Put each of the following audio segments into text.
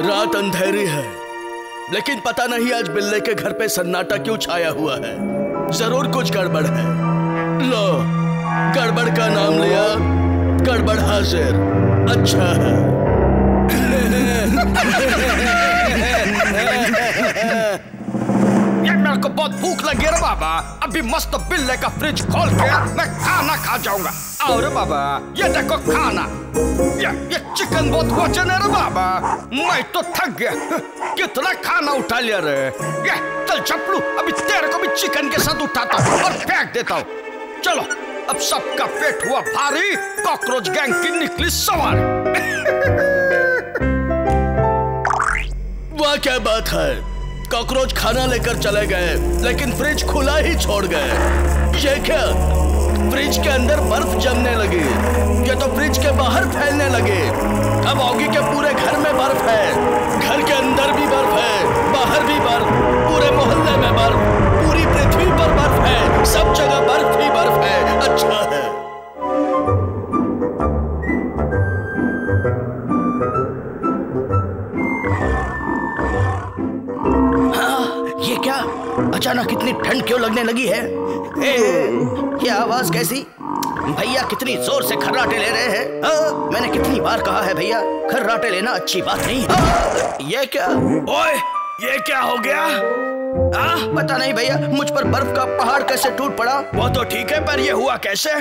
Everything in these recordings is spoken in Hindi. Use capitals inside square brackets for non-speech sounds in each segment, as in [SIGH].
रात अंधेरी है। लेकिन पता नहीं आज बिल्ले के घर पे सन्नाटा क्यों छाया हुआ है। ज़रूर कुछ गड़बड़ है। लो, गड़बड़ का नाम लिया, गड़बड़ हाजिर। अच्छा है। बहुत भूख लगी है बाबा। अभी मस्त बिल्ले का फ्रिज खोल के मैं खाना खा जाऊँगा। और बाबा, ये देखो खाना। ये ये चिकन बहुत वज़न है रे बाबा। मैं तो थक गया। कितना खाना उठा लिया रे। ये, चल चपलू अभी तेरे को भी चिकन के साथ उठाता हूँ और फेंक देता हूँ। चलो, अब सबका पेट हुआ भारी कॉकरोच गैंग की निकली सवार। वाह, क्या बात है। कॉकरोच खाना लेकर चले गए, लेकिन फ्रिज खुला ही छोड़ गए। ये क्या? फ्रिज के अंदर बर्फ़ जमने लगी। ये तो फ्रिज के बाहर फैलने लगे। अब ऑगी के पूरे घर में बर्फ़ है। घर के अंदर भी बर्फ़ है, बाहर भी बर्फ़, पूरे मोहल्ले में बर्फ़, पूरी पृथ्वी पर बर्फ़ है। सब जगह बर्फ़ ही बर्फ़ है। अच्छा है। ठंड क्यों लगने लगी है? ए, ये आवाज़ कैसी? भैया कितनी ज़ोर से खर्राटे ले रहे हैं। मैंने कितनी बार कहा है भैया खर्राटे लेना अच्छी बात नहीं हाँ, ये क्या? ओए ये क्या हो गया? आ, पता नहीं भैया मुझ पर बर्फ़ का पहाड़ कैसे टूट पड़ा? वो तो ठीक है पर ये हुआ कैसे?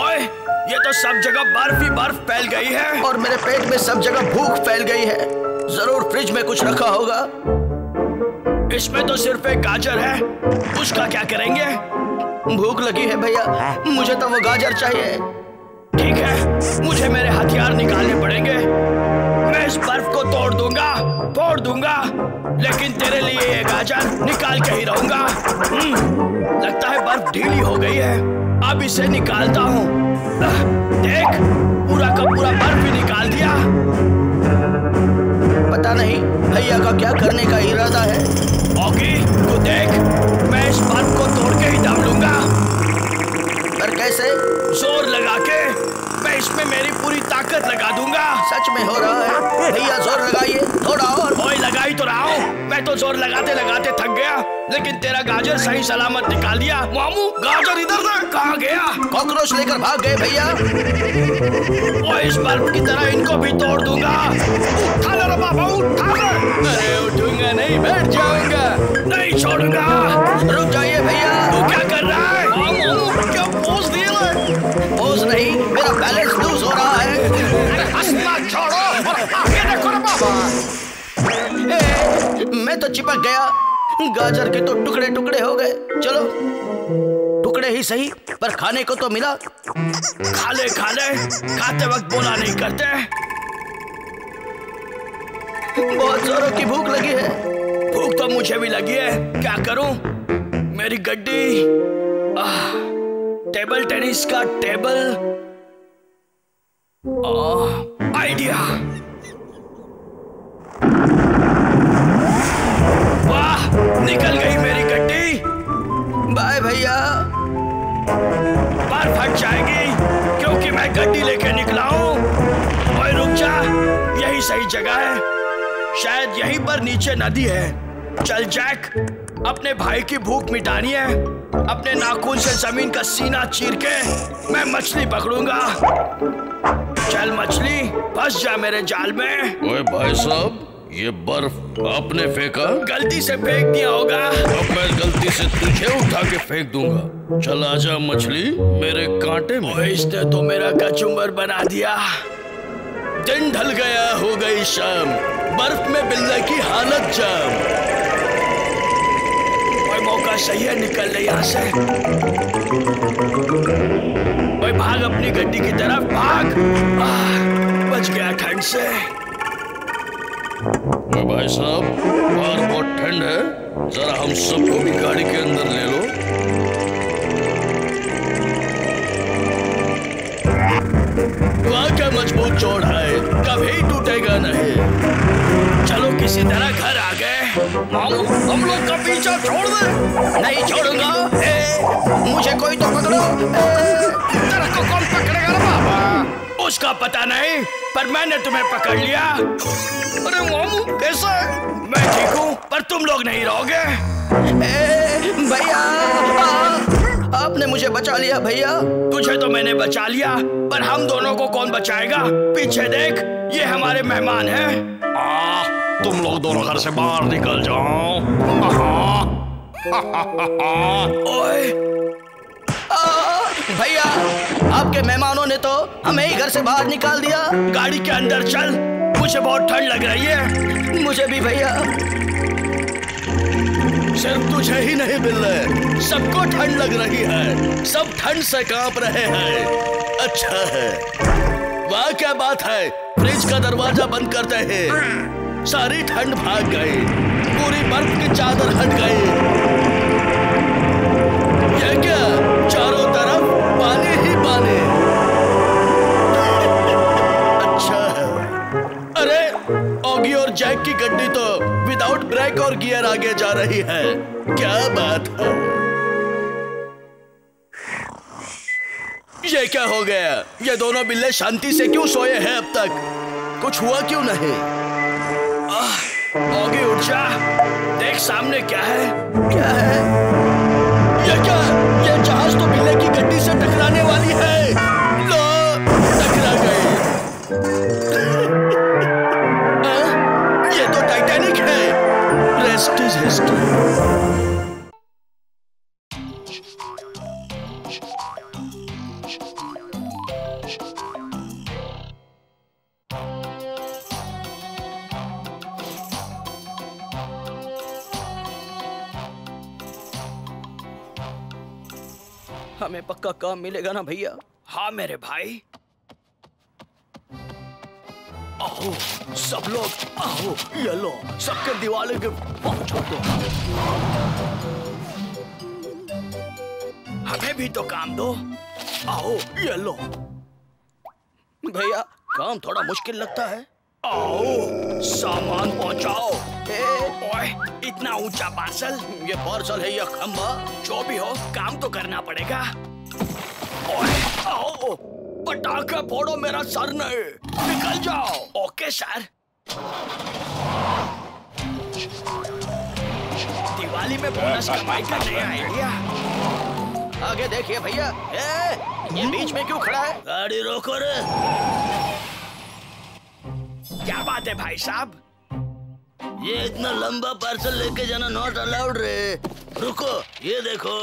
ओए ये तो सब जगह बर्फ़ ही बर्फ़ फैल गई है। और मेरे पेट में सब जगह भूख फैल गई है। ज़रूर फ्रिज में कुछ रखा होगा। इसमें तो सिर्फ़ एक गाजर है। उसका क्या करेंगे? भूख लगी है भैया। मुझे तो वो गाजर चाहिए। ठीक है मुझे मेरे हथियार निकालने पड़ेंगे। मैं इस बर्फ़ को तोड़ दूँगा फोड़ दूँगा। लेकिन तेरे लिए ये गाजर निकाल के ही रहूँगा। हम्म, लगता है बर्फ़ ढीली हो गई है। अब इसे निकालता हूँ। देख पूरा का पूरा बर्फ़ ही निकाल दिया। पता नहीं भैया का क्या करने का इरादा है। ऑगी तू देख मैं इस बर्फ़ को तोड़ के ही दम लूँगा। पर कैसे? ज़ोर लगा के मैं इसमें मेरी पूरी ताकत लगा दूँगा। सच में हो रहा है? भैया ज़ोर लगाइए थोड़ा और। लगाई लगा तो रहा हूँ। मैं तो ज़ोर लगाते लगाते थक गया। लेकिन तेरा गाजर सही सलामत निकाल दिया। मामू गाजर इधर ना कहाँ गया? कॉकरोच लेकर भाग गए भैया। ओए इस बर्फ़ की तरह इनको भी तोड़ दूँगा। उठा ले बाबा उठा ले। अरे उठूँगा नहीं बैठ जाऊँगा। नहीं छोड़ूँगा। रुक जाइए भैया। तू क्या कर रहा है? मामू क्या पोज पोज नहीं मेरा बैलेंस लूज हो रहा है। हंसना छोड़ो। और आगे देखो बाबा मैं तो चिपक गया। गाजर के तो टुकड़े टुकड़े हो गए। चलो। टुकड़े ही सही, पर खाने को तो मिला। खा ले खा ले खाते वक्त बोला नहीं करते। बहुत जोरों की भूख लगी है। भूख तो मुझे भी लगी है। क्या करूँ? मेरी गड्डी। टेबल टेनिस का टेबल। आइडिया। निकल गई मेरी गड्डी। बाय भैया। पर फट जाएगी, क्योंकि मैं गड्डी लेके निकला हूँ। ओए, रुक जा। यही सही जगह है। शायद यहीं पर नीचे नदी है। चल, जैक, अपने भाई की भूख मिटानी है। अपने नाखून से ज़मीन का सीना चीर के मैं मछली पकड़ूँगा। चल, मछली, फंस जा मेरे जाल में। ओए, भाई साहब। ये बर्फ़ आपने फेंका? गलती से फेंक दिया होगा। अब मैं गलती से तुझे उठा के फेंक दूँगा। चल आजा मछली मेरे कांटे में। इसने तो मेरा कचुम्बर बना दिया। दिन ढल गया हो गई शाम। बर्फ़ में बिल्ले की हालत जाम। कोई मौका सही है निकल ले यहाँ से। ओए भाग अपनी गड्डी की तरफ़। भाग। बच गया ठंड से। भाई साहब। बाहर बहुत ठंड है। जरा हम सबको भी गाड़ी के अंदर ले लो। वहाँ क्या मज़बूत जोड़ है? कभी टूटेगा नहीं। चलो किसी तरह घर आ गए। मामू, हम लोग का पीछा छोड़ दे। नहीं छोड़ूँगा। मुझे कोई तो पकड़ो। तेरे को कौन पकड़ेगा बाबा? उसका पता नहीं पर मैंने तुम्हें पकड़ लिया। अरे मामू कैसा है? मैं ठीक हूँ पर तुम लोग नहीं रहोगे। भैया आपने मुझे बचा लिया भैया। तुझे तो मैंने बचा लिया पर हम दोनों को कौन बचाएगा? पीछे देख ये हमारे मेहमान हैं। आ, तुम लोग दोनों घर से बाहर निकल जाओ। ओए भैया, आपके मेहमानों ने तो हमें ही घर से बाहर निकाल दिया। गाड़ी के अंदर चल, मुझे बहुत ठंड लग रही है। मुझे भी भैया। सिर्फ़ तुझे ही नहीं मिल रहे सबको ठंड लग रही है। सब ठंड से काँप रहे हैं। अच्छा है। वाह, क्या बात है। फ्रिज का दरवाज़ा बंद करते हैं। सारी ठंड भाग गई। पूरी बर्फ़ की चादर हट गई। ऑगी और जैक की गड्डी तो विदाउट ब्रेक और गियर आगे जा रही है। क्या बात है? ये क्या हो गया? ये दोनों बिल्ले शांति से क्यों सोए हैं अब तक? कुछ हुआ क्यों नहीं? ओगी उठ जा। देख सामने क्या है। क्या है? रेस्ट हमें पक्का काम मिलेगा ना भैया? हाँ मेरे भाई। आओ सब लोग आओ ये लो सबके दिवाले के पहुंचो दो। हमें भी तो काम दो। आओ ये लो। भैया काम थोड़ा मुश्किल लगता है। आओ सामान पहुंचाओ। ए, ओए इतना ऊँचा पार्सल ये पार्सल है या खंबा जो भी हो काम तो करना पड़ेगा। ओए आओ पटाखा फोड़ो, मेरा सर नहीं। निकल जाओ। Okay, sir. दिवाली में बोनस कमाई का नया आइडिया आगे देखिए भैया। ये बीच में क्यों खड़ा है? गाड़ी रोको रे। क्या बात है भाई साहब? ये इतना लंबा पार्सल लेके जाना नॉट अलाउड रे। रुको, ये देखो।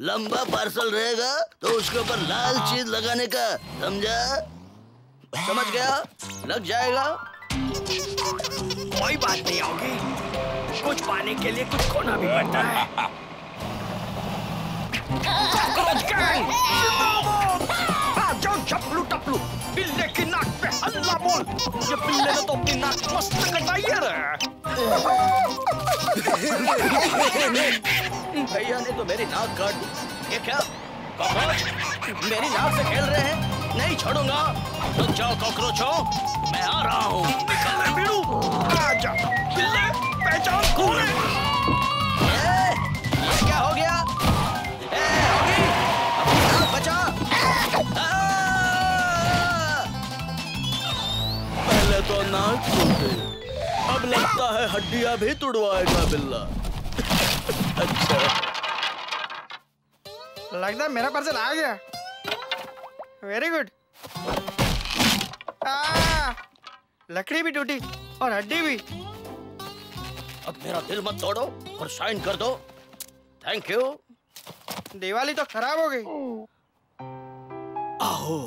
लंबा पार्सल रहेगा तो उसके ऊपर लाल चीज़ लगाने का समझा? समझ गया? लग जाएगा? कोई बात नहीं होगी। कुछ पाने के लिए कुछ खोना भी पड़ता है। [LAUGHS] टपलू। बिल्ले की नाक पे हल्ला बोल। ये बिल्ले ने तो अपनी नाक मस्त कटाई है। [LAUGHS] [LAUGHS] भैया ने तो मेरी नाक काट दी। ये क्या? कॉकरोच? मेरी नाक से खेल रहे हैं? नहीं छोड़ूँगा। रुक जाओ कॉकरोचो, मैं आ रहा हूँ। क्या हो गया? नाक पहले तो नाक अब लगता है हड्डियाँ भी तुड़वाएगा बिल्ला। अच्छा। लगता है मेरा पार्सल आ गया। वेरी गुड लकड़ी भी टूटी और हड्डी भी। अब मेरा दिल मत तोड़ो और साइन कर दो। थैंक यू दिवाली तो खराब हो गई। आओ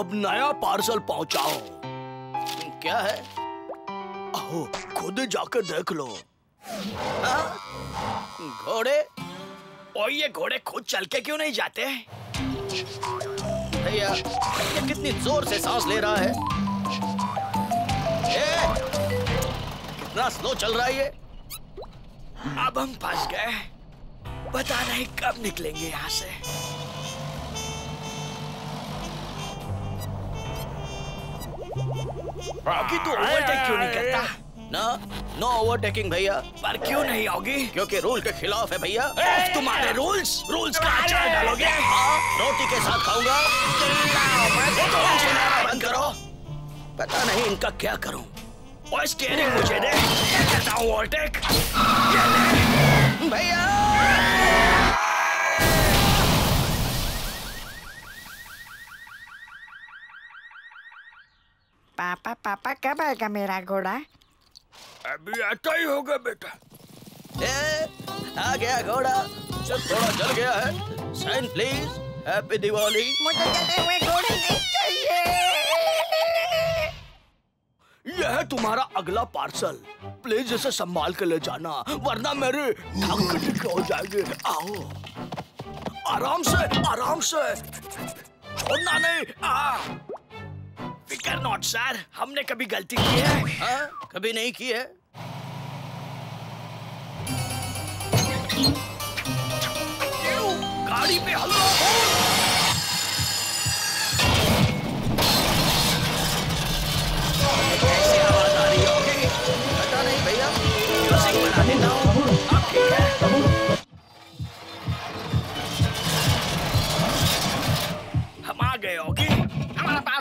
अब नया पार्सल पहुंचाओ। क्या है? आओ खुद जाकर देख लो। घोड़े? और ये घोड़े खुद चल के क्यों नहीं जाते? भैया ये कितनी ज़ोर से सांस ले रहा है? ए, कितना स्लो चल रहा है ये? अब हम फंस गए। पता नहीं कब निकलेंगे यहाँ से। बाकी तो ओवरटेक क्यों नहीं करता? ना? नो ओवरटेकिंग भैया। पर क्यों नहीं होगी क्योंकि रूल के खिलाफ है भैया। तुम्हारे रूल्स रूल्स का अचार डालोगे? हाँ, रोटी के साथ खाऊँगा। बंद करो। पता नहीं इनका क्या करूँ। और स्टीयरिंग मुझे दे। हूँ ओवरटेक भैया! पापा पापा कब आएगा मेरा घोड़ा? अभी आता ही होगा बेटा। ए, आ गया घोड़ा। जो थोड़ा जल गया है। साइन प्लीज़ हैप्पी दिवाली मुझे जले हुए घोड़े नहीं चाहिए। यह है तुम्हारा अगला पार्सल। प्लीज़ इसे संभाल के ले जाना वरना मेरे ढंग टिके हो जाएँगे। आओ। आराम से आराम से। छोड़ना नहीं। आ। फिकर नॉट सर हमने कभी गलती की है? आ? कभी नहीं की है। गाड़ी पे हल्ला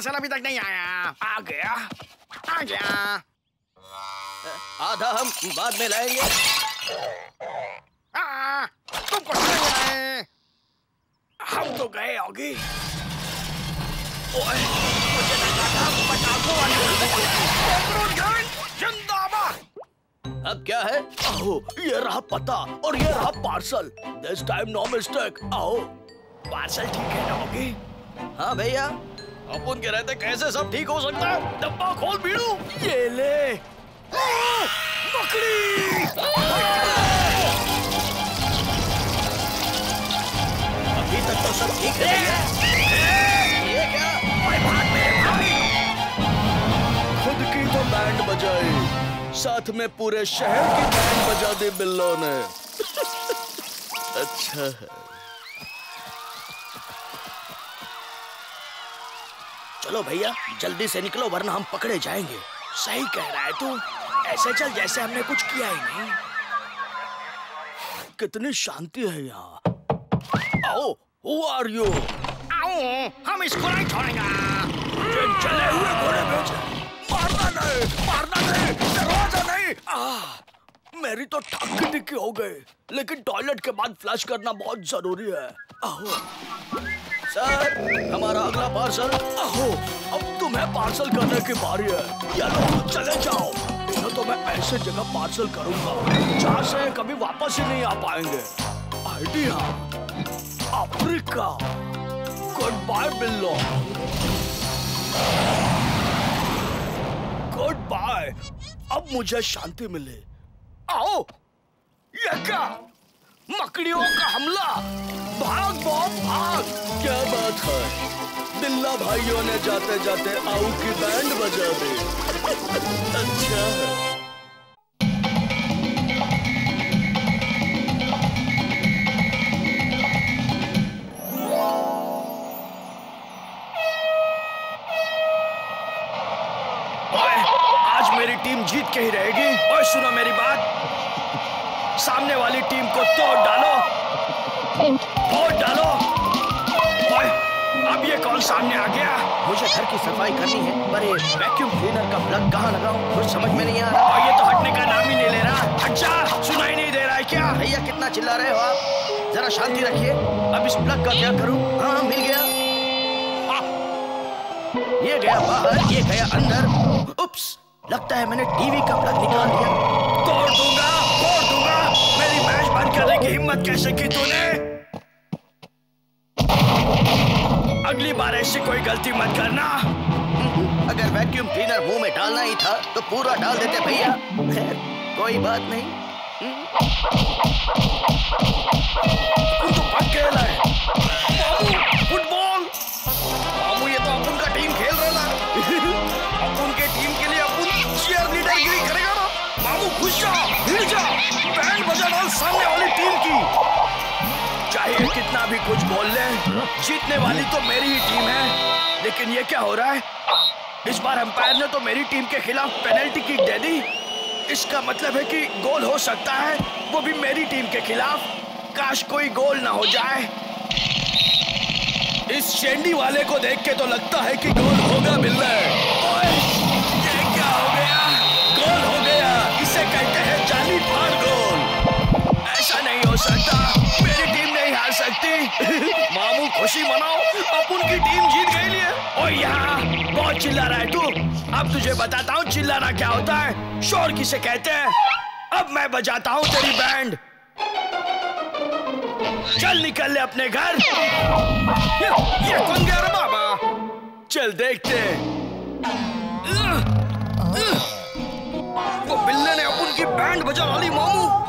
पार्सल अभी तक नहीं आया आ गया आ गया आधा हम बाद में लाएँगे तुमको हम तो गए होगी अब क्या है आओ ये रहा पता और ये रहा parcel this time no mistake आओ पार्सल ठीक है ना होगी हाँ भैया अपन के रहते कैसे सब ठीक हो सकता? है डब्बा खोल बीड़ू। ये ले। अभी तक तो सब ठीक है। ये क्या? खुद की तो बैंड बजाई। साथ में पूरे शहर की बैंड बजा दी बिल्लो ने। [LAUGHS] अच्छा है। चलो भैया जल्दी से निकलो वरना हम पकड़े जाएँगे। सही कह रहा है तू। ऐसे चल जैसे हमने कुछ किया ही नहीं। कितनी शांति है यहाँ। आओ हु आर यू आओ हम इसको नहीं छोड़ेंगे। जले हुए घोड़े बेच मारना नहीं मारना नहीं दरवाज़ा नहीं। आ, मेरी तो ठक्की टिक्की हो गई। लेकिन टॉयलेट के बाद फ्लश करना बहुत ज़रूरी है। आओ। सर, हमारा अगला पार्सल। आहो अब तुम्हें पार्सल करने की बारी है। या लो चले जाओ। इन्हें तो मैं ऐसे जगह पार्सल करूँगा, जहाँ से कभी वापस ही नहीं आ पाएँगे। Idea Africa. Good bye Billo. Good bye अब मुझे शांति मिले। आओ, ये क्या? मकड़ियों का हमला। भाग बहुत भाग। क्या बात है? बिल्ला भाइयों ने जाते जाते आऊ की बैंड बजा दी। अच्छा है। आज मेरी टीम जीत के ही रहेगी। और सुनो मेरी बात। सामने वाली टीम को तोड़ डालो। तोड़ डालो। ओए, अब ये कौन सामने आ गया? मुझे घर की सफ़ाई करनी है पर ये वैक्यूम क्लीनर का प्लग कहाँ लगाऊँ? कुछ समझ में नहीं आ रहा। और ये तो हटने का नाम ही नहीं ले रहा। अच्छा सुनाई नहीं दे रहा है क्या? भैया कितना चिल्ला रहे हो आप? जरा शांति रखिए। अब इस प्लग का क्या करूँ? हाँ मिल गया। ये गया बाहर ये गया अंदर। उप्स लगता है मैंने टीवी का प्लग निकाल दिया। तोड़ दूँगा। मैच बंद करने की हिम्मत कैसे की तूने? अगली बार ऐसी कोई गलती मत करना। अगर वैक्यूम क्लीनर मुँह में डालना ही था तो पूरा डाल देते भैया। खैर कोई बात नहीं। तू तो है। फुटबॉल। ये तो अपन का टीम खेल रहा अपन के टीम के लिए अपन चीयर लीडर करेगा ना। मामू खुश जा हिल जा सामने वाली टीम की। चाहे कितना भी कुछ बोल ले, जीतने वाली तो मेरी ही टीम है। लेकिन ये क्या हो रहा है? इस बार अंपायर ने तो मेरी टीम के खिलाफ पेनल्टी किक दे दी। इसका मतलब है कि गोल हो सकता है, वो भी मेरी टीम के खिलाफ। काश कोई गोल ना हो जाए। इस शेंडी वाले को देख के तो लगता है कि गोल होगा मिल रहा है सकता। मेरी टीम नहीं हार सकती। [LAUGHS] मामू खुशी मनाओ। अपन की टीम जीत गई लिए। ओ यहाँ बहुत चिल्ला रहा है तू। अब तुझे बताता हूँ चिल्लाना क्या होता है। शोर किसे कहते हैं? अब मैं बजाता हूँ तेरी बैंड। चल निकल ले अपने घर। ये, ये कौन गया बाबा? चल देखते हैं। वो बिल्ले ने अपन की बैंड बजा डाली मामू।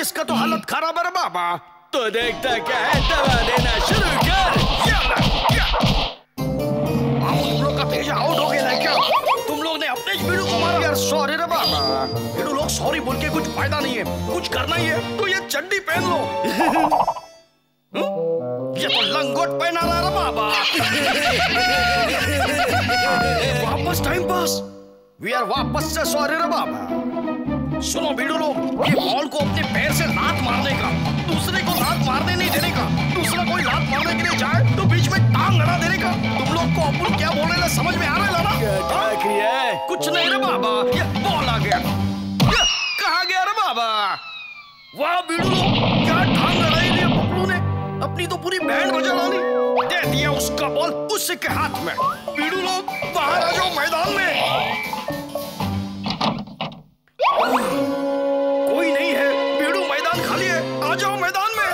इसका तो हालत खराब है बाबा। तो देखता क्या है दवा देना शुरू कर। याला, या। मामू तुम लोग का भेजा आउट हो गया क्या? तुम लोग ने अपने बीड़ू को मारा यार सॉरी रे बाबा। बीड़ू लोग सॉरी बोल के कुछ फ़ायदा नहीं है कुछ करना ही है तो ये चड्डी पहन लो? [LAUGHS] ये तो लंगोट पहना रहा रे बाबा। [LAUGHS] वापस टाइम पास वी आर वापस से सॉरी रे बाबा। सुनो बीड़ू लोग ये बॉल को अपने पैर से लात मारने का दूसरे को लात मारने नहीं देने का दूसरा कोई लात मारने के लिए जाए तो बीच में टांग लड़ा देने का। तुम लोग को अपन क्या बोल रहे समझ में आ रहा है क्या किया है? कुछ नहीं रे बाबा ये बॉल आ गया। कहा गया रे बाबा? वाह बीड़ू लोग क्या टांग अड़ाई ली बबलू ने? अपनी तो पूरी बैंड बजा डाली। दे दिया उसका बॉल उसी के हाथ में। बीड़ू लोग बाहर आ जाओ मैदान में। कोई नहीं है। बीड़ू मैदान खाली है। आ जाओ मैदान में।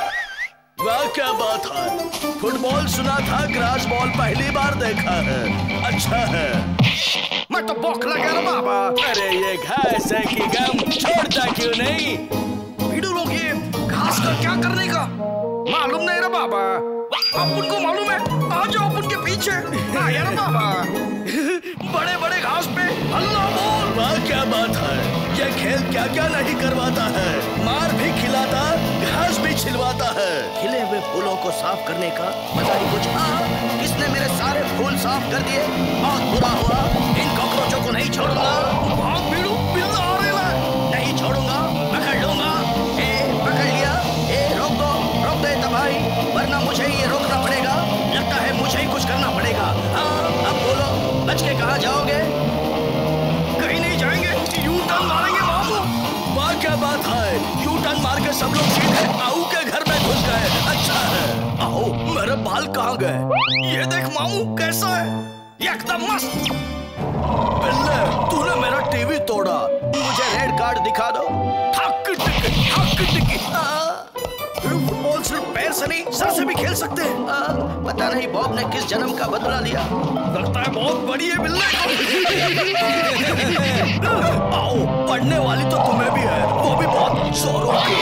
वाह क्या बात है। फुटबॉल सुना था ग्रास बॉल पहली बार देखा है। अच्छा है। मैं तो बौखला गया रे बाबा। अरे ये घास है कि गम छोड़ता क्यों नहीं? वीडियो लोग ये घास का क्या करने का? मालूम नहीं रे बाबा। अपन उनको मालूम है। आ जाओ उनके पीछे। यार बाबा। [LAUGHS] बड़े बड़े घास पे अल्लाह बोल। वाह, क्या बात है। ये खेल क्या क्या नहीं करवाता है। मार भी खिलाता, घास भी छिलवाता है। खिले हुए फूलों को साफ़ करने का मज़ा ही कुछ। हाँ किसने मेरे सारे फूल साफ़ कर दिए? बहुत बुरा हुआ। इन कॉकरोचों को नहीं छोड़ूँगा। आ पकड़ लिया। रोक दो, रोक दे तबाही वरना मुझे ये रोकना पड़ेगा। लगता है मुझे ही कुछ करना पड़ेगा। हाँ अब बोलो, बच के कहाँ जाओगे? मारेंगे बाबू। वाह क्या बात है? यू टर्न मार के सब लोग सीधे आऊ के घर में घुस गए। अच्छा है। आओ मेरे बाल कहाँ गए? ये देख मामू कैसा है? एकदम मस्त। बिल्ले, तूने मेरा टीवी तोड़ा। मुझे रेड कार्ड दिखा दो। हक फुटबॉल सिर्फ़ पैर से नहीं सर से भी खेल सकते हैं। आ, पता नहीं बॉब ने किस जन्म का बदला लिया। लगता है बहुत बड़ी है बिल्ले। आओ पढ़ने वाली तो तुम्हें भी है। वो भी बहुत जोरों की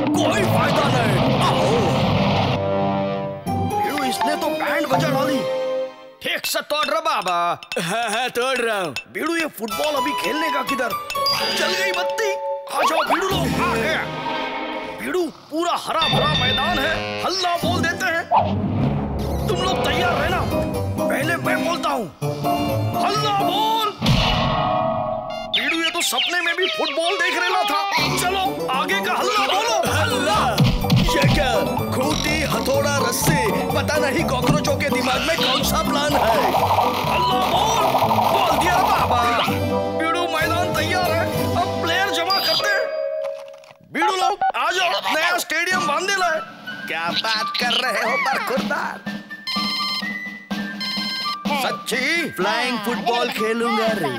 कोई फ़ायदा नहीं। आओ। इसने तो बैंड बजा डाली। ठीक से तोड़ रहा बाबा। हाँ हाँ तोड़ रहा हूँ। भीड़ू ये फुटबॉल अभी खेलने का किधर? चल गई बत्ती। आ जाओ भीड़ू लोग भीड़ू पूरा हरा भरा मैदान है। हल्ला बोल देते हैं। तुम लोग तैयार रहना। पहले मैं बोलता हूँ। हल्ला बोल। भीड़ू ये तो सपने में भी फुटबॉल देख रहा था। चलो आगे का हल्ला बोलो। हल्ला। ये क्या? खूंटी हथौड़ा रस्सी? पता नहीं कॉकरोचों के दिमाग में कौन सा प्लान है? हल्ला बोल बोल। क्या बात कर रहे हो बरखुरदार? सच्ची फ्लाइंग फुटबॉल खेलूँगा रे।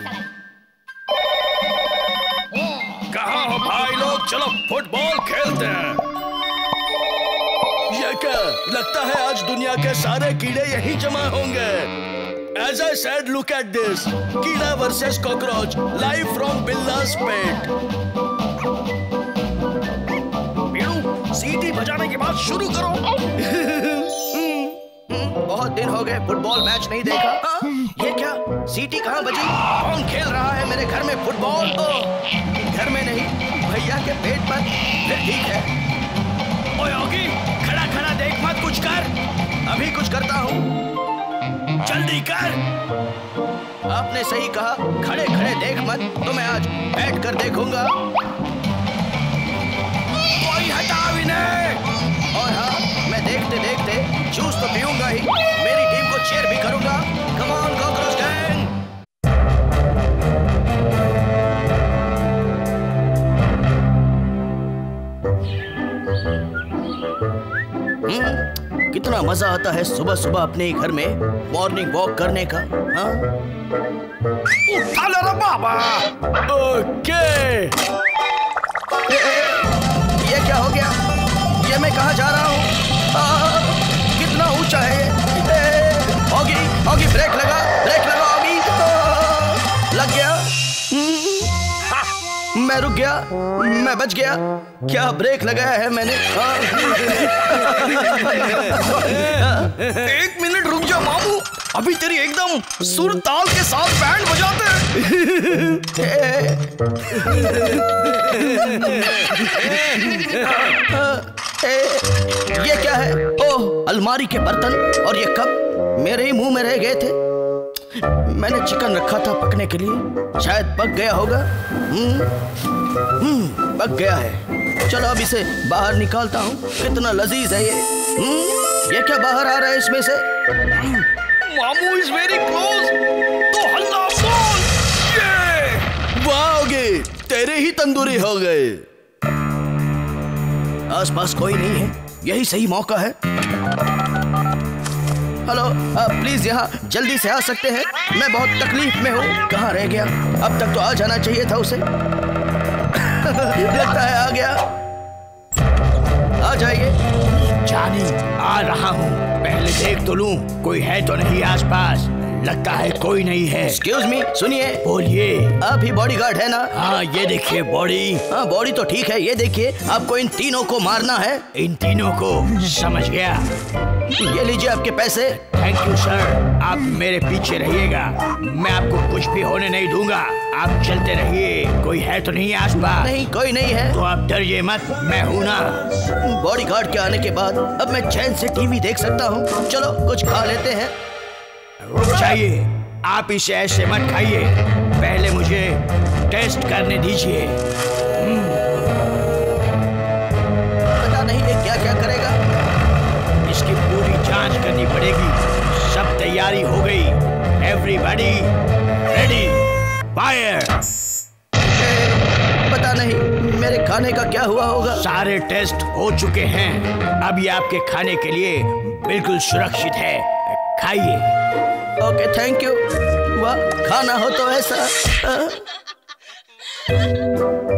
कहा हो भाई लोग? चलो फुटबॉल खेलते हैं। ये क्या लगता है आज दुनिया के सारे कीड़े यही जमा होंगे? As I said, look at this. कीड़ा वर्सेस कॉकरोच लाइव फ्रॉम बिल्लास पेट सीटी बजाने के बाद शुरू करो। बहुत दिन हो गए, फुटबॉल मैच नहीं देखा। हाँ? ये क्या? सीटी कहाँ बजी? कौन खेल रहा है मेरे घर में फुटबॉल? घर में नहीं, भैया के पेट पर। ठीक है। योगी खड़ा खड़ा देख मत, कुछ कर। अभी कुछ करता हूँ। जल्दी कर। आपने सही कहा, खड़े खड़े देख मत। तो मैं आज बैठ कर देखूँगा। कितना मज़ा आता है सुबह सुबह अपने घर में मॉर्निंग वॉक करने का हाँ? बाबा! ओके! ये क्या हो गया? ये मैं कहा जा रहा हूँ? कितना ऊँचा है? ए, होगी होगी ब्रेक लगा ब्रेक लगा। मैं रुक गया, मैं बच गया। क्या ब्रेक लगाया है मैंने। एक मिनट रुक जा मामू अभी तेरी एकदम सुर ताल के साथ बैंड बजाते हैं। ये क्या है? ओह, अलमारी के बर्तन और ये कप मेरे ही मुँह में रह गए थे। मैंने चिकन रखा था पकने के लिए। शायद पक गया होगा। हम्म, हम्म, पक गया है। चलो अब इसे बाहर निकालता हूँ। कितना लजीज है ये। हम्म, ये क्या बाहर आ रहा है इसमें से? मामू इज़ वेरी क्लोज। तो हल्ला बोल। ये। वाह तेरे ही तंदूरी हो गए। आसपास कोई नहीं है। यही सही मौका है। हेलो प्लीज़ यहाँ जल्दी से आ सकते हैं। मैं बहुत तकलीफ़ में हूँ। कहाँ रह गया? अब तक तो आ जाना चाहिए था उसे। [LAUGHS] लगता है आ गया। आ जाइए। जानी, आ रहा हूँ। पहले देख तो लू। कोई है तो नहीं आसपास। लगता है कोई नहीं है। एक्सक्यूज मी सुनिए। बोलिए। आप ही बॉडी गार्ड है ना? हाँ ये देखिए बॉडी हाँ बॉडी तो ठीक है ये देखिए आपको इन तीनों को मारना है। इन तीनों को। समझ गया। ये लीजिए आपके पैसे। थैंक यू सर आप मेरे पीछे रहिएगा। मैं आपको कुछ भी होने नहीं दूँगा। आप चलते रहिए। कोई है तो नहीं आसपास। नहीं कोई नहीं है। तो आप डरिए मत। मैं हूँ ना। बॉडीगार्ड के आने के बाद अब मैं चैन से टीवी देख सकता हूँ। चलो कुछ खा लेते हैं। रुक जाइए आप इसे ऐसे मत खाइए। पहले मुझे टेस्ट करने दीजिए। पता नहीं ये क्या क्या करेगा। इसकी पूरी जाँच करनी पड़ेगी। सब तैयारी हो गई। एवरीबॉडी रेडी फायर पता नहीं मेरे खाने का क्या हुआ होगा। सारे टेस्ट हो चुके हैं। अब ये आपके खाने के लिए बिल्कुल सुरक्षित है। खाइए। ओके थैंक यू वाह खाना हो तो ऐसा। हाँ,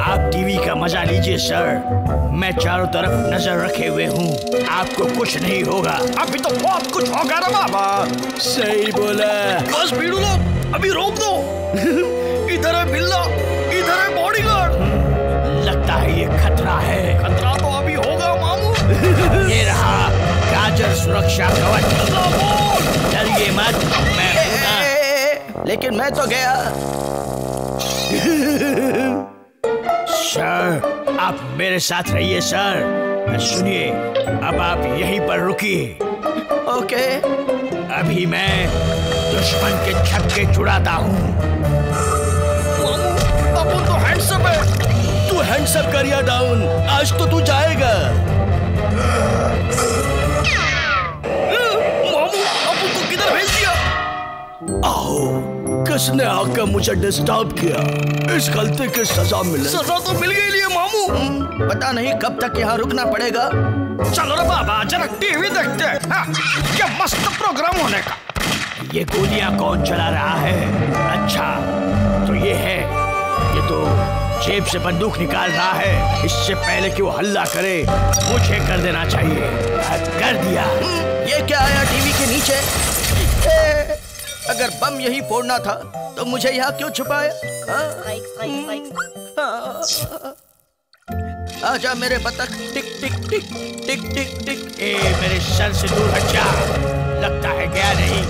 आप टीवी का मज़ा लीजिए सर। मैं चारों तरफ़ नज़र रखे हुए हूँ। आपको कुछ नहीं होगा। अभी तो बहुत कुछ होगा ना बाबा। सही बोला। बस भीड़ू लो। अभी रोक दो। इधर है बिल्ला इधर है बॉडीगार्ड लगता है ये खतरा है। खतरा तो अभी होगा मामू। ये रहा। गाजर सुरक्षा कवच डरिए मत मैं [LAUGHS] हूँ ना। लेकिन मैं तो गया। सर आप मेरे साथ रहिए सर। सुनिए अब आप यहीं पर रुकिए। ओके। अभी मैं दुश्मन के छक्के छुड़ाता हूँ। तो हैंडसम है। तू हैंडसअप करिया डाउन आज तो तू जाएगा। आओ। किसने आकर मुझे डिस्टर्ब किया? इस गलती की सजा मिले। सजा तो मिल गई लिए मामू। हम्म, पता नहीं कब तक यहाँ रुकना पड़ेगा। चलो रे बाबा जरा टीवी देखते हैं। हाँ, क्या मस्त प्रोग्राम होने का। ये गोलियाँ कौन चला रहा है? अच्छा तो ये है। ये तो जेब से बंदूक निकाल रहा है। इससे पहले कि वो हल्ला करे मुझे कर देना चाहिए। कर दिया। हम्म, ये क्या आया टीवी के नीचे? अगर बम यही फोड़ना था तो मुझे यहाँ क्यों छुपाया? हाँ? हाँ। आजा मेरे बतख। टिक टिक टिक टिक टिक टिक। ए मेरे सर से दूर हट जा। लगता है गया नहीं।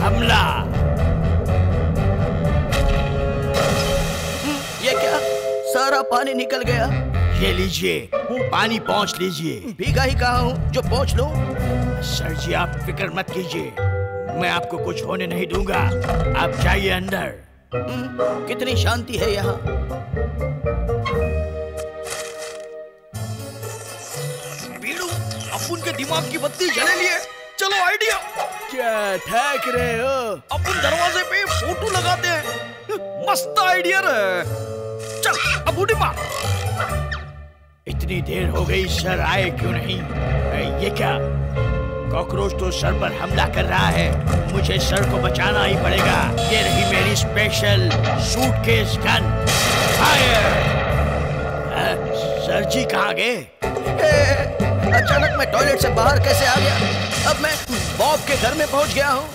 हमला। ये क्या? सारा पानी निकल गया। ये लीजिए। पानी पहुँच लीजिए। भीगा ही कहा हूँ? जो पहुँच लो? सर जी आप फ़िक्र मत कीजिए। मैं आपको कुछ होने नहीं दूँगा। आप जाइए अंदर। हम्म, कितनी शांति है यहाँ। भीड़ू अपन के दिमाग की बत्ती जले लिए। चलो आइडिया। क्या ठहक रहे हो? अपन दरवाजे पे फ़ोटो लगाते हैं। मस्त आइडिया रे चल अब उड़ी मार इतनी देर हो गई सर आए क्यों नहीं? ए, ये क्या? कॉकरोच तो सर पर हमला कर रहा है। मुझे सर को बचाना ही पड़ेगा। ये रही मेरी special suitcase gun fire sir ji कहाँ गए? अचानक मैं टॉयलेट से बाहर कैसे आ गया? अब मैं बॉब के घर में पहुँच गया हूँ।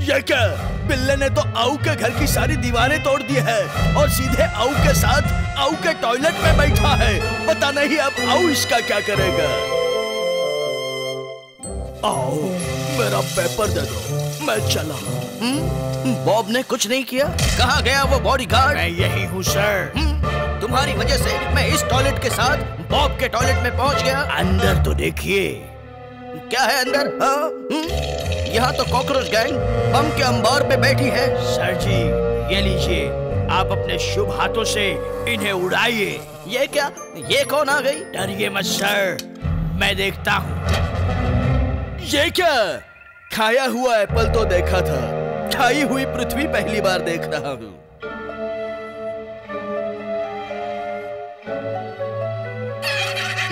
ये क्या? बिल्ले ने तो आऊ के घर की सारी दीवारें तोड़ दी है और सीधे आऊ के साथ आऊ के टॉयलेट में बैठा है। पता नहीं अब आऊ इसका क्या करेगा। आओ मेरा पेपर दे दो मैं चला। हम्म, बॉब ने कुछ नहीं किया। कहा गया वो बॉडीगार्ड मैं यही हूँ सर हम्म, तुम्हारी वजह से मैं इस टॉयलेट के साथ बॉब के टॉयलेट में पहुँच गया। अंदर तो देखिए। क्या है अंदर? हाँ? हम्म, यहाँ तो कॉकरोच गैंग बम के अंबार पे बैठी है। सर जी ये लीजिए आप अपने शुभ हाथों से इन्हें उड़ाइए। ये क्या? ये कौन आ गई? डरिए मत सर मैं देखता हूँ। ये क्या? खाया हुआ एप्पल तो देखा था। खाई हुई पृथ्वी पहली बार देख रहा हूँ।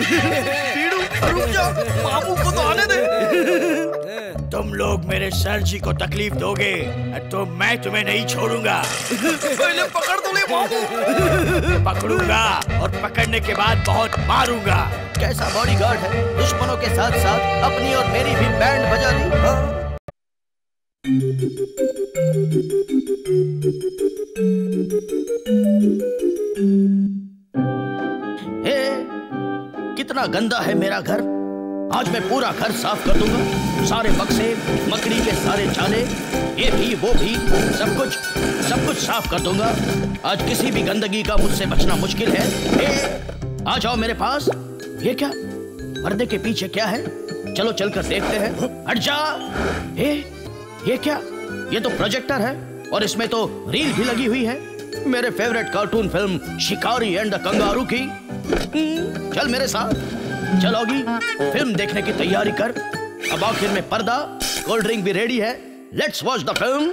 [LAUGHS] रुक जा बाबू को तो आने दे। तुम लोग मेरे सर जी को तकलीफ़ दोगे तो मैं तुम्हें नहीं छोड़ूँगा। पहले पकड़ तो ले पकड़ूँगा और पकड़ने के बाद बहुत मारूँगा। कैसा बॉडीगार्ड है? दुश्मनों के साथ साथ अपनी और मेरी भी बैंड बजा दी। हाँ? हे, कितना गंदा है मेरा घर। आज मैं पूरा घर साफ़ कर दूँगा। सारे बक्से मकड़ी के सारे जाले ये भी वो भी सब कुछ सब कुछ साफ़ कर दूँगा। आज किसी भी गंदगी का मुझसे बचना मुश्किल है। हे, आ जाओ मेरे पास। ये क्या? पर्दे के पीछे क्या है? चलो चलकर देखते हैं। हट जा। हे, ये क्या? ये तो प्रोजेक्टर है और इसमें तो रील भी लगी हुई है। मेरे favourite cartoon film Shikari and the kangaroo की। चल मेरे साथ। चलोगी फ़िल्म देखने की तैयारी कर। अब आखिर में पर्दा कोल्ड ड्रिंक भी रेडी है। लेट्स वॉच द फ़िल्म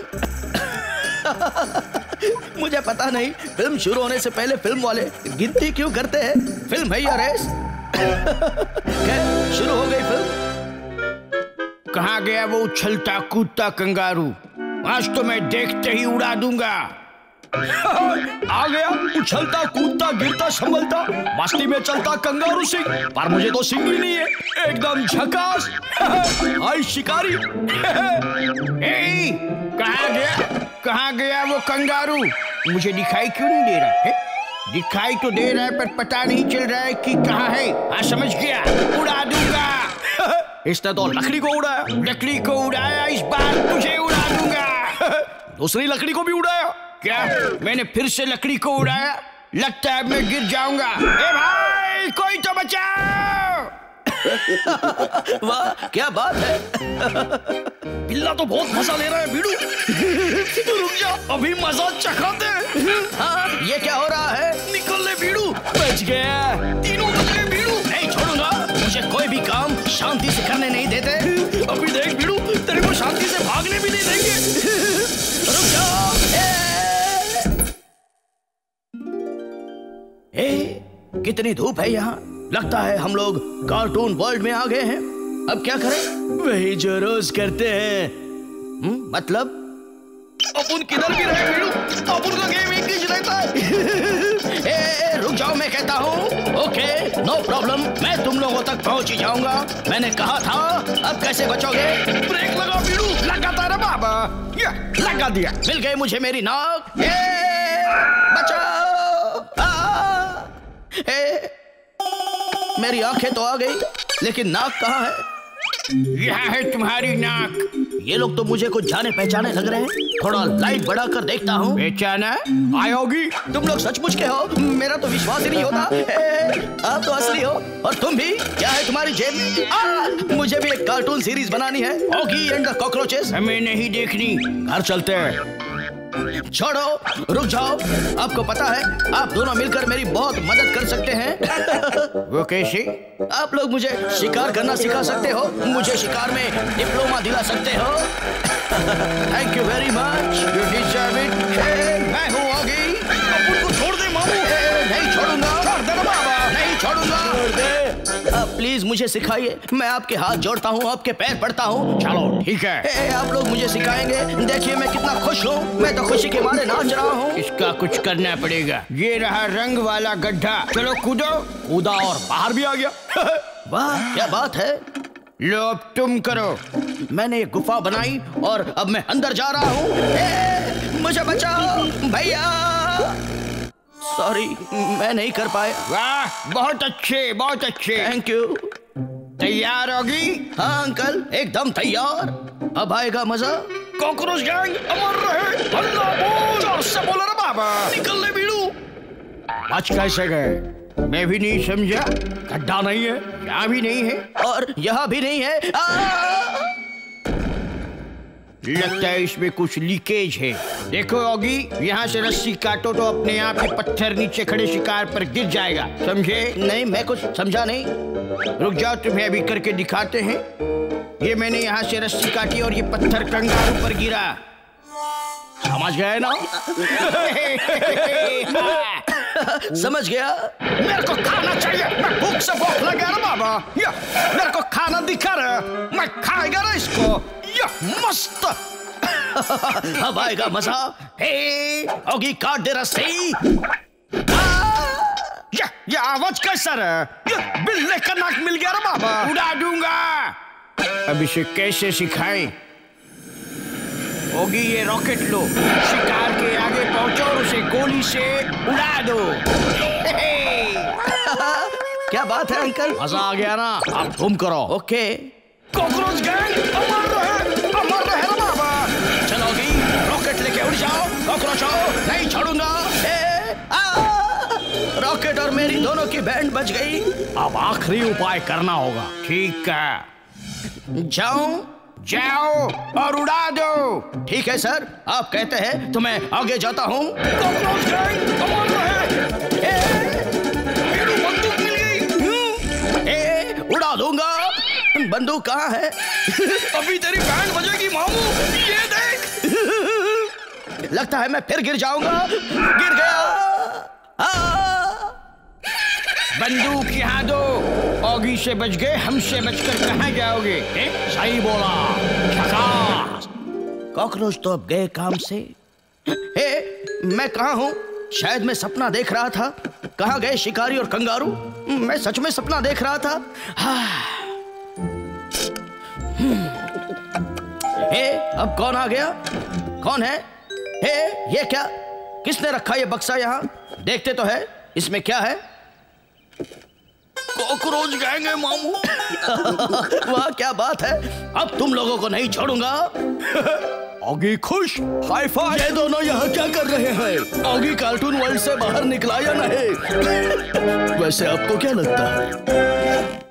मुझे पता नहीं फ़िल्म शुरू होने से पहले फ़िल्म वाले गिनती क्यों करते हैं? फ़िल्म है या रेस? [LAUGHS] खैर, शुरू हो गई फ़िल्म। कहाँ गया वो उछलता कूदता कंगारू? आज तो मैं देखते ही उड़ा दूँगा। आ गया। उछलता कूदता गिरता संभलता। मस्ती में चलता कंगारू सिंह पर मुझे तो सिंह ही नहीं है। एकदम झकास। हाय शिकारी। ए, कहाँ गया? कहाँ गया वो कंगारू? मुझे दिखाई क्यों नहीं दे रहा है? दिखाई तो दे रहा है पर पता नहीं चल रहा है कि कहाँ है। हाँ समझ गया। उड़ा दूँगा। इसने तो लकड़ी को उड़ाया। लकड़ी को उड़ाया इस बार तुझे उड़ा दूँगा। [LAUGHS] दूसरी लकड़ी को भी उड़ाया। क्या? मैंने फिर से लकड़ी को उड़ाया। लगता है मैं गिर जाऊँगा। ए भाई कोई तो बचाओ। [LAUGHS] वाह क्या बात है। बिल्ला तो बहुत मज़ा ले रहा है बीड़ू तू रुक जा अभी मज़ा चखाते हैं। हाँ ये क्या हो रहा है? निकल ले बीड़ू बच गया। तीनों बच गए बीड़ू नहीं छोड़ूँगा। मुझे कोई भी काम शांति से करने नहीं देते। अभी देख बीड़ू तेरे को शांति से भागने भी नहीं देंगे। रुक जाओ ए! कितनी धूप है यहाँ। लगता है हम लोग कार्टून वर्ल्ड में आ गए हैं। अब क्या करें? वही जो रोज करते हैं। हम्म, मतलब? अपन किधर भी रहे अपन का गेम एक ही रहता है [LAUGHS] ए, ए, रुक जाओ मैं कहता हूँ। ओके नो प्रॉब्लम मैं तुम लोगों तक पहुँच ही जाऊँगा। मैंने कहा था अब कैसे बचोगे? ब्रेक लगा बीड़ू लगाता रे बाबा लगा दिया। मिल गई मुझे मेरी नाक। ए, बचाओ। ए, मेरी आँखें तो आ गई लेकिन नाक कहाँ है? यहाँ है तुम्हारी नाक। ये लोग तो मुझे कुछ जाने पहचाने लग रहे हैं। थोड़ा लाइट बढ़ाकर देखता हूँ। बेचाना आयोगी। तुम लोग सचमुच के हो? मेरा तो विश्वास ही नहीं होता। आप तो असली हो और तुम भी? क्या है तुम्हारी जेब मुझे भी एक कार्टून सीरीज़ बनानी है। Oggy and the cockroaches. हमें नहीं देखनी। घर चलते हैं। छोड़ो रुक जाओ। आपको पता है आप दोनों मिलकर मेरी बहुत मदद कर सकते हैं। [LAUGHS] वो कैसे आप लोग मुझे शिकार करना सिखा सकते हो मुझे शिकार में डिप्लोमा दिला सकते हो। Thank you very much you deserve it मैं हूँ को छोड़ दे मामू। नहीं छोड़ूँगा। छोड़ दे बाबा। नहीं नहीं छोड़ूँगा प्लीज़ मुझे सिखाइए। मैं आपके हाथ जोड़ता हूँ आपके पैर पड़ता हूँ। चलो ठीक है। ए, आप लोग मुझे सिखाएँगे? देखिए मैं कितना खुश हूँ। मैं तो खुशी के मारे नाच रहा हूँ। इसका कुछ करना पड़ेगा। ये रहा रंग वाला गड्ढा। चलो कूदो। कूदा और बाहर भी आ गया। [LAUGHS] वाह क्या बात है। लो अब तुम करो। मैंने एक गुफा बनाई और अब मैं अंदर जा रहा हूँ। मुझे बचाओ भैया। सॉरी मैं नहीं कर पाया। वाह बहुत अच्छे बहुत अच्छे। थैंक यू तैयार होगी? हाँ अंकल एकदम तैयार। अब आएगा मज़ा। कॉकरोच गैंग अमर रहे हल्ला बोल। ज़ोर से बोल रे बाबा। निकलने बीड़ू बच कैसे गए? मैं भी नहीं समझा। गड्ढा नहीं है यहाँ भी नहीं है। और यहाँ भी नहीं है! लगता है इसमें कुछ लीकेज है। देखो योगी यहाँ से रस्सी काटो तो अपने आप ही पत्थर नीचे खड़े शिकार पर गिर जाएगा। समझे? नहीं मैं कुछ समझा नहीं। रुक जाओ तुम्हें अभी करके दिखाते हैं। ये मैंने यहाँ से रस्सी काटी और ये पत्थर कंगारू पर गिरा। समझ गए ना? [LAUGHS] [LAUGHS] [LAUGHS] समझ गया? मेरे को खाना चाहिए। मैं भूख से भूख लगा रे बाबा। या मेरे को खाना दिखा रहा मैं खाएगा रे इसको। या मस्त। [LAUGHS] अब आएगा मज़ा। हे होगी काट दे रस्सी ये ये आवाज़ कैसा रे ये बिल्ले का नाक मिल गया रे बाबा। उड़ा दूँगा। इसे कैसे सिखाएँ? होगी ये रॉकेट लो। शिकार के आगे पहुंचो और उसे गोली से उड़ा दो। [LAUGHS] क्या बात है अंकल? मज़ा आ गया ना? अब तुम करो। ओके। कॉकरोच गैंग अमर रहे अमर रहे बाबा। चलोगी रॉकेट लेके उड़ जाओ। कॉकरोच आओ नहीं छोड़ूँगा। रॉकेट और मेरी दोनों की बैंड बच गई। अब आखिरी उपाय करना होगा। ठीक है। जाऊँ? जाओ और उड़ा दो। ठीक है सर। आप कहते हैं तो मैं आगे जाता हूँ। उड़ा दूँगा। बंदूक कहाँ है? अभी तेरी बैंड बजेगी मामू। ये देख। लगता है मैं फिर गिर जाऊँगा। गिर गया। आ! बंदूक यहाँ दो ऑगी से बच गए हमसे बचकर कहाँ जाओगे? ए? सही बोला। कॉकरोच तो अब गए काम से। ए, मैं कहा हूँ? शायद मैं सपना देख रहा था। कहाँ गए शिकारी और कंगारू? मैं सच में सपना देख रहा था। हाँ। ए, अब कौन आ गया? कौन है? ए, ये क्या? किसने रखा ये बक्सा यहाँ? देखते तो है। इसमें क्या है? कॉकरोच गएँगे है मामू। [LAUGHS] वाह क्या बात है। अब तुम लोगों को नहीं छोड़ूँगा। [LAUGHS] ऑगी खुश हाई फाइव ये दोनों यहाँ क्या कर रहे हैं? आगे कार्टून वर्ल्ड से बाहर निकला या नहीं? [LAUGHS] वैसे आपको क्या लगता है?